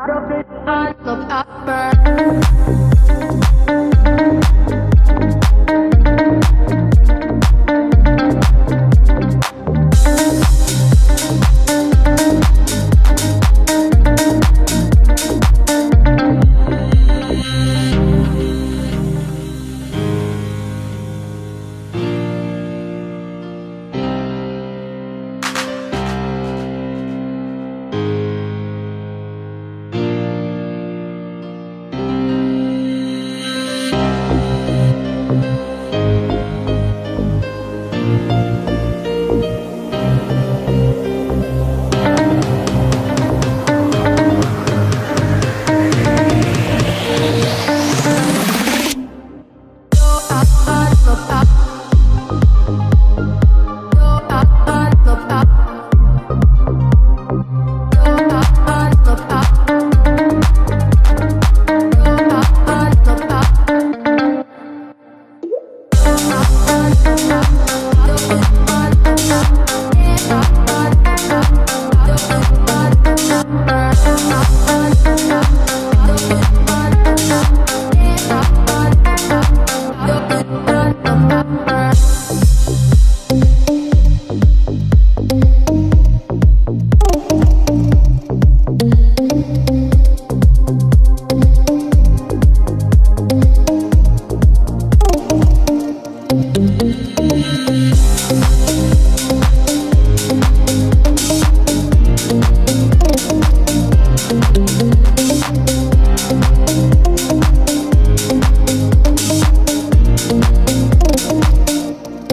I Love Upper.